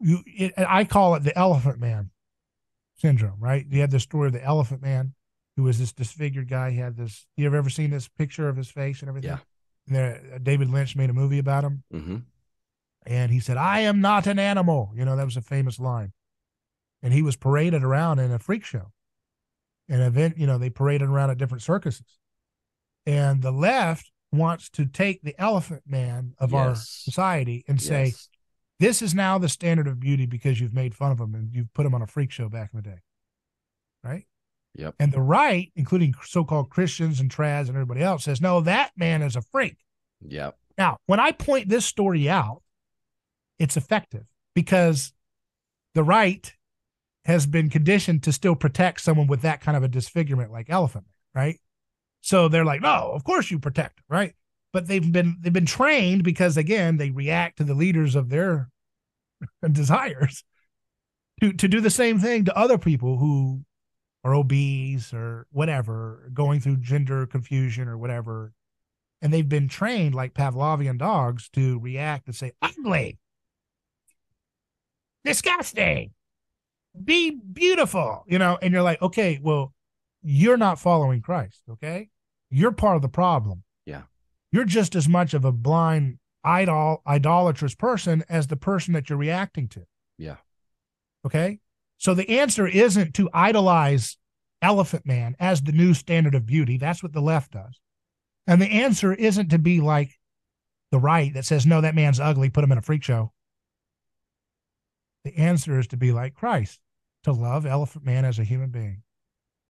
you it, I call it the elephant man syndrome, right? You had the story of the elephant man who was this disfigured guy. He had this. You ever ever seen this picture of his face and everything? Yeah. And there, uh, David Lynch made a movie about him, Mm-hmm. and he said, "I am not an animal." You know that was a famous line, and he was paraded around in a freak show, an event. You know they paraded around at different circuses, and the left wants to take the elephant man of our society and say Yes. This is now the standard of beauty because you've made fun of them and you've put them on a freak show back in the day. Right? Yep. And the right, including so called Christians and trads and everybody else, says, no, that man is a freak. Yep. Now, when I point this story out, it's effective because the right has been conditioned to still protect someone with that kind of a disfigurement like elephant, right? So they're like, no, of course you protect, right? But they've been they've been trained because again, they react to the leaders of their desires to to do the same thing to other people who are obese or whatever, going through gender confusion or whatever. And they've been trained like Pavlovian dogs to react and say, ugly, disgusting, be beautiful, you know, and you're like, okay, well, you're not following Christ, okay? You're part of the problem. Yeah. You're just as much of a blind idol idolatrous person as the person that you're reacting to. Yeah. Okay. So the answer isn't to idolize Elephant Man as the new standard of beauty. That's what the left does. And the answer isn't to be like the right that says, no, that man's ugly, put him in a freak show. The answer is to be like Christ, to love Elephant Man as a human being.